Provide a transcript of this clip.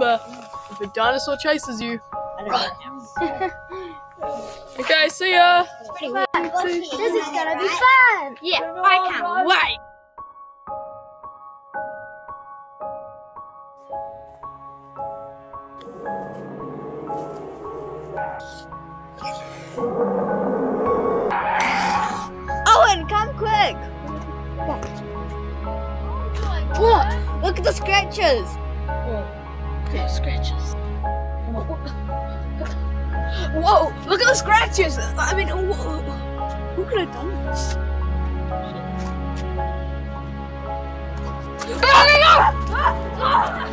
remember, if a dinosaur chases you, run. okay, see ya. This is gonna be fun. Yeah, I can't wait. Owen, come quick! Look, look at the scratches. Okay, scratches. Whoa. whoa, look at the scratches! I mean, whoa. who could have done this? Shit. Oh, my God!